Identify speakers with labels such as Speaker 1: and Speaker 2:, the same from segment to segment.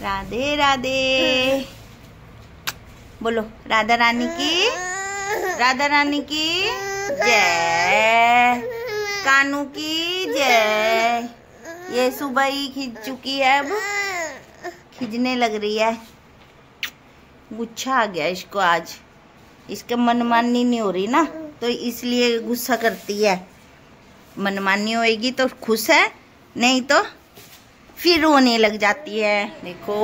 Speaker 1: राधे राधे। बोलो, राधा रानी की? राधा रानी की? जय। कानू की? जय। ये सुबह ही खिंच चुकी है अब। खिंचने लग रही है। गुच्छा आ गया इसको आज। इसके मनमानी नहीं हो रही ना तो इसलिए गुस्सा करती है। मनमानी होएगी तो खुश है, नहीं तो फिर रोने लग जाती है। देखो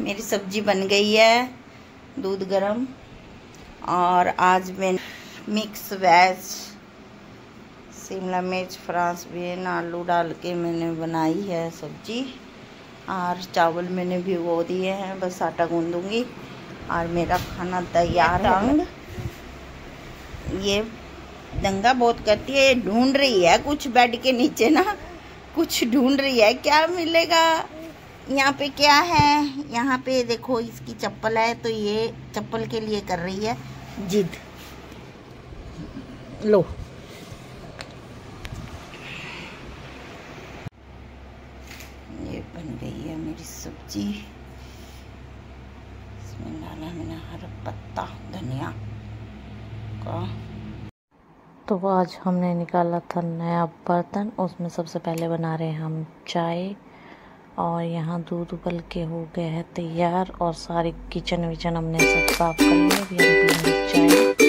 Speaker 1: मेरी सब्ज़ी बन गई है दूध गरम। और आज मैं मिक्स वेज शिमला मिर्च फ्रांस बीन आलू डाल के मैंने बनाई है सब्ज़ी। और चावल मैंने भिगो दिए हैं बस आटा गूंदूँगी। और मेरा खाना तैयार है। ये दंगा बहुत करती है ढूंढ रही है कुछ बेड के नीचे ना। कुछ ढूंढ रही है? क्या मिलेगा? यहाँ पे क्या है? यहाँ पे देखो, इसकी चप्पल है तो ये चप्पल के लिए कर रही है जिद। लो। ये बन गई है मेरी सब्ज़ी। इसमें डाला मैंने हरा पत्ता, धनिया का
Speaker 2: तो आज हमने निकाला था नया बर्तन। उसमें सबसे पहले बना रहे हैं हम चाय। और यहाँ दूध उबल के हो गया है तैयार। और सारी किचन विचन हमने सब साफ़ कर लिया चाय।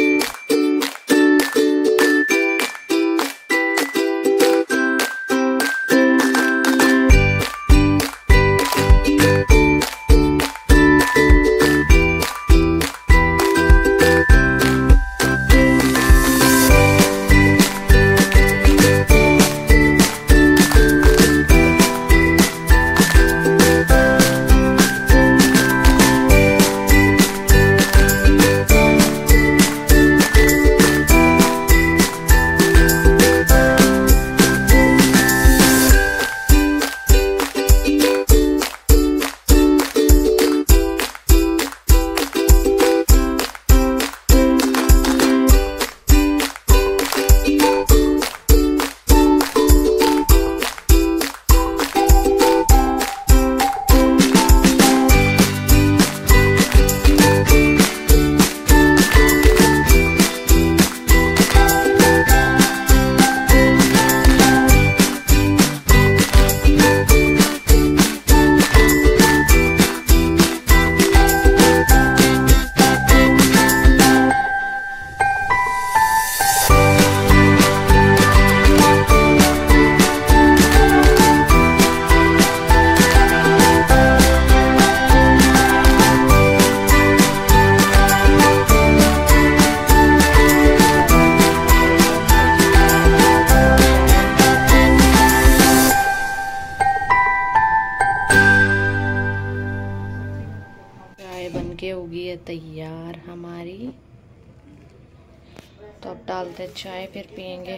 Speaker 2: अब डालते चाय, फिर पियेंगे।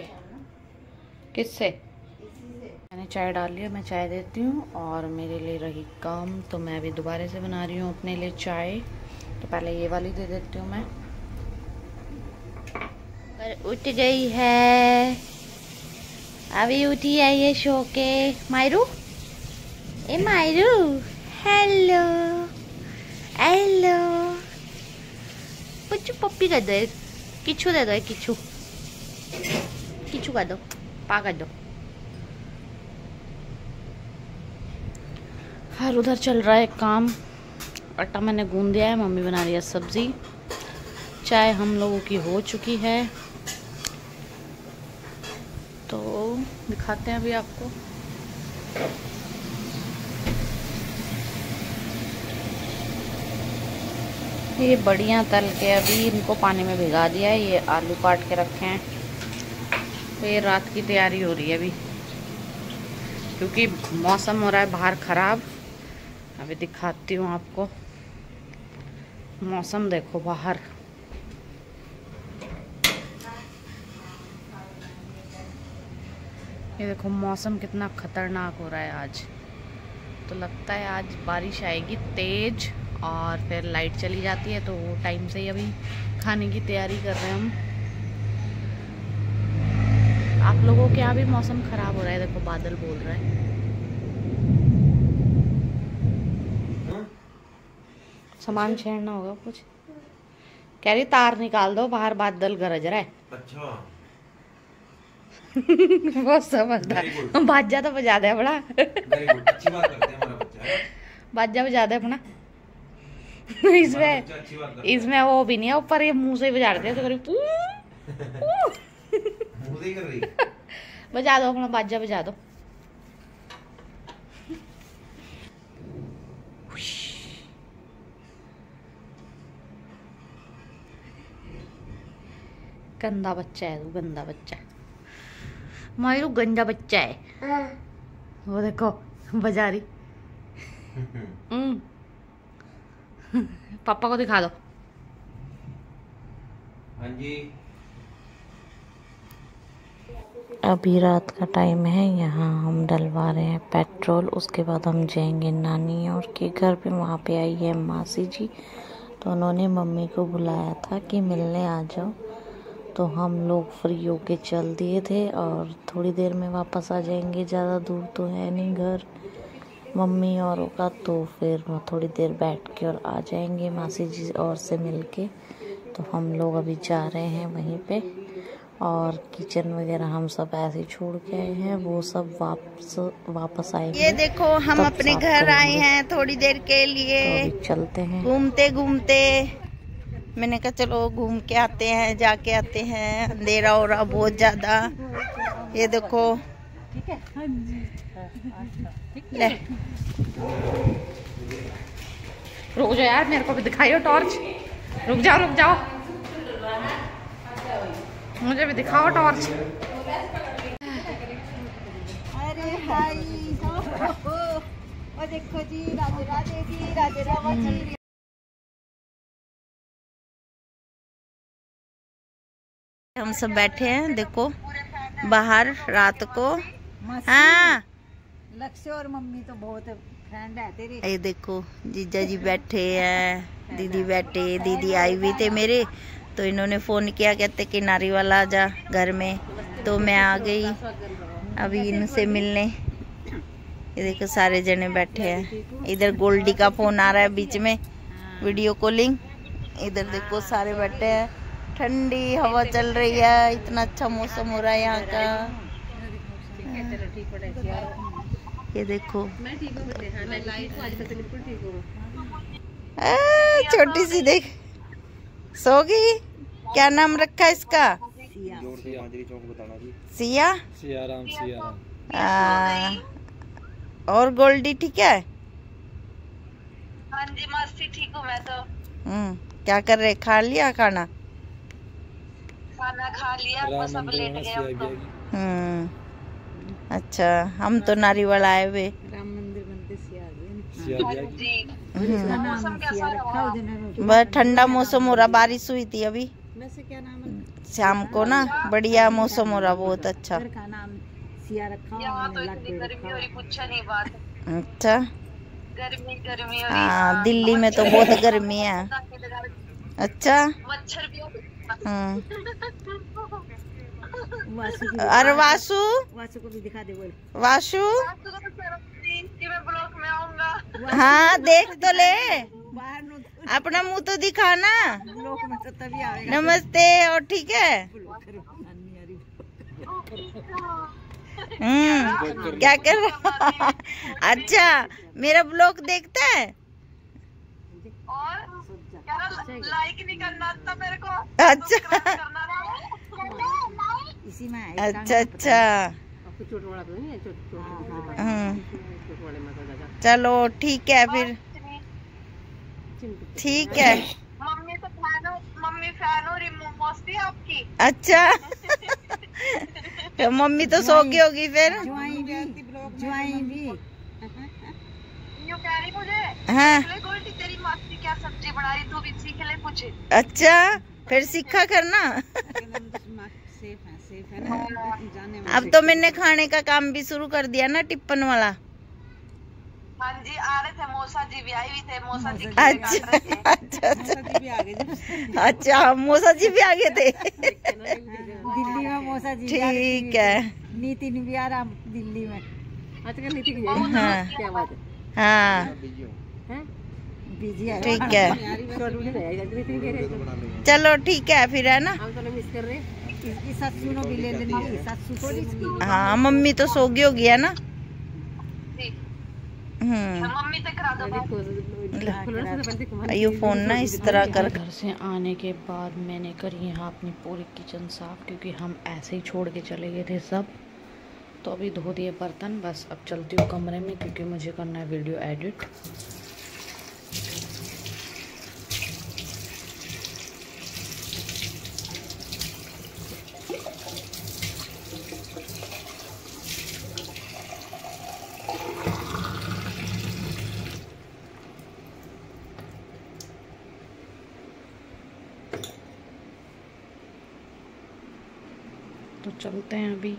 Speaker 2: किससे? मैंने चाय डाल लिया मैं चाय देती हूँ और मेरे लिए रही काम तो मैं अभी दोबारा से बना रही हूँ अपने लिए चाय। तो पहले ये वाली दे देती हूँ मैं।
Speaker 1: पर उठ गई है। अभी उठी है ये शो के। मायरू? ए मायरू हेलो हेलो पप्पी कर दो किच्चू दे दो एक किच्चू किच्चू कर दो पा दो
Speaker 2: हर उधर चल रहा है काम। आटा मैंने गूंद दिया है, मम्मी बना रही है सब्ज़ी। चाय हम लोगों की हो चुकी है। तो दिखाते हैं अभी आपको। ये बढ़िया तल के अभी इनको पानी में भिगा दिया है, ये आलू काट के रखे हैं। तो ये रात की तैयारी हो रही है अभी। क्योंकि मौसम हो रहा है बाहर ख़राब। अभी दिखाती हूँ आपको। मौसम देखो बाहर। ये देखो, मौसम कितना खतरनाक हो रहा है आज। तो लगता है आज बारिश आएगी तेज। और फिर लाइट चली जाती है तो वो टाइम से ही अभी खाने की तैयारी कर रहे हैं हम। आप लोगों के यहाँ भी मौसम ख़राब हो रहा है देखो बादल बोल रहा है। सामान छेड़ना होगा कुछ। कह रही तार निकाल दो बाहर बादल गरज रहा है।
Speaker 3: अच्छा।
Speaker 2: बहुत समझदार बाजा तो बजा दे
Speaker 3: है
Speaker 2: बाजा बजा दे अपना। इसमें इसमें वो भी नहीं है ऊपर ये मुँह से ही बजा देते हैं तो बजा दो अपना बाजा बजा दो गंदा बच्चा है तू गंदा बच्चा मायरू गंदा बच्चा है वो देखो बजा रही हम्म। पापा को दिखा दो।
Speaker 3: हाँ जी।
Speaker 2: अभी रात का टाइम है यहाँ हम डलवा रहे हैं पेट्रोल उसके बाद हम जाएँगे नानी और के घर पे वहाँ पे आई है मासी जी। तो उन्होंने मम्मी को बुलाया था कि मिलने आ जाओ। तो हम लोग फ्री होके चल दिए थे और थोड़ी देर में वापस आ जाएँगे ज़्यादा दूर तो है नहीं घर। मम्मी और का तो फिर वो थोड़ी देर बैठ के और आ जाएँगे मासी जी और से मिल के तो हम लोग अभी जा रहे हैं वहीं पे और किचन वगैरह हम सब ऐसे ही छोड़ के आए हैं। वो सब वापस वापस आएँगे
Speaker 1: ये देखो हम अपने घर आए हैं थोड़ी देर के
Speaker 2: तो
Speaker 1: लिए
Speaker 2: अभी चलते हैं।
Speaker 1: घूमते घूमते। मैंने कहा चलो घूम के आते हैं जाके आते हैं। अंधेरा हो रहा बहुत ज़्यादा। ये देखो। ले।
Speaker 2: रुक जाओ यार मेरे को भी दिखाइयो टॉर्च रुक जाओ रुक जाओ। मुझे भी दिखाओ टॉर्च
Speaker 1: अरे ओ देखो जी राधे राधे जी राधे राधे हम सब बैठे हैं देखो बाहर रात को। हाँ।
Speaker 4: लक्ष्य और मम्मी तो बहुत फ्रेंड है तेरे।
Speaker 1: ये देखो जीजा जी बैठे हैं दीदी बैठे दीदी आई हुई थे मेरे तो इन्होंने फ़ोन किया कहते कि नारी वाला आ जा घर में तो मैं आ गई अभी इनसे मिलने। ये देखो सारे जने बैठे हैं। इधर गोल्डी का फ़ोन आ रहा है बीच में वीडियो कॉलिंग इधर देखो सारे बैठे हैं। ठंडी हवा चल रही है इतना अच्छा मौसम हो रहा है यहाँ का। ये देखो। छोटी सी देख सो गई क्या नाम रखा इसका
Speaker 3: ज़ोर से हाजिरी चौक बताना जी
Speaker 1: सिया।
Speaker 3: सियाराम सियाराम।
Speaker 1: और गोल्डी ठीक है?
Speaker 4: हाँ जी मस्ती ठीक हूँ मैं तो।
Speaker 1: हम्म क्या कर रहे? खा लिया खाना?
Speaker 4: खाना खा लिया बस अब लेट गए तो।
Speaker 1: हम्म। अच्छा हम तो नारीवाला आए हुए।
Speaker 4: राम मंदिर बनते सिया जी।
Speaker 1: हम्म,
Speaker 4: मौसम कैसा रहा?
Speaker 1: बस ठंडा मौसम हो रहा बारिश हुई थी अभी।
Speaker 4: क्या नाम
Speaker 1: शाम को ना बढ़िया मौसम हो रहा बहुत अच्छा।
Speaker 4: घर का नाम सिया रखा
Speaker 5: यहाँ तो इतनी गर्मी रही पूछा नहीं बात।
Speaker 1: अच्छा।
Speaker 5: गर्मी गर्मी हो
Speaker 1: हाँ दिल्ली में तो बहुत गर्मी है। अच्छा।
Speaker 5: मच्छर भी हो
Speaker 4: वासु
Speaker 1: अरे वासु
Speaker 4: वासु को भी दिखा दे बोल
Speaker 1: वासु
Speaker 5: तो
Speaker 1: हाँ देख तो ले अपना मुँह तो दिखाना
Speaker 4: लोग में तो तभी आएगा
Speaker 1: नमस्ते और ठीक है हम्म क्या कर रहा अच्छा मेरा ब्लॉग देखता है
Speaker 5: और लाइक नहीं करना था मेरे को।
Speaker 1: अच्छा
Speaker 4: इसी में
Speaker 1: अच्छा अच्छा चलो ठीक है फिर. ठीक है.
Speaker 5: मम्मी तो फ़ैन हो मम्मी फ़ैन हो रही आपकी
Speaker 1: अच्छा. तो मम्मी तो सो गई होगी फिर.
Speaker 4: ज्वाइन भी ज्वाइन भी
Speaker 5: यूँ कह रही मुझे
Speaker 1: हाँ
Speaker 5: तेरी मस्ती क्या सब्ज़ी बना रही तू भी सीख ले कुछ
Speaker 1: अच्छा. फिर सीखा करना.
Speaker 4: सेफ़ है सेफ़ है ना? जाने में
Speaker 1: अब तो मैंने खाने का काम भी शुरू कर दिया ना टिप्पन वाला।
Speaker 5: हाँ जी आ रहे थे मौसा जी भी आई हुई थे मौसा जी
Speaker 1: अच्छा अच्छा अच्छा
Speaker 4: भी आ गए
Speaker 1: अच्छा मौसा जी भी आ गए थे।
Speaker 4: दिल्ली में मौसा जी
Speaker 1: ठीक है।
Speaker 4: नितिन भी आ रहा दिल्ली में
Speaker 1: हाँ। हाँ?
Speaker 4: है।
Speaker 1: ठीक है। चलो ठीक है फिर है ना?
Speaker 4: हम तो मिस कर रहे
Speaker 1: हाँ मम्मी तो सो गई होगी, है ना? हम्म। ये फ़ोन ना इस तरह कर।
Speaker 2: घर से आने के बाद मैंने करी यहाँ अपनी पूरी किचन साफ़, क्योंकि हम ऐसे ही छोड़ के चले गए थे सब। तो अभी धो दिए बर्तन, बस अब चलती हूँ कमरे में, क्योंकि मुझे करना है वीडियो एडिट। चलते हैं अभी।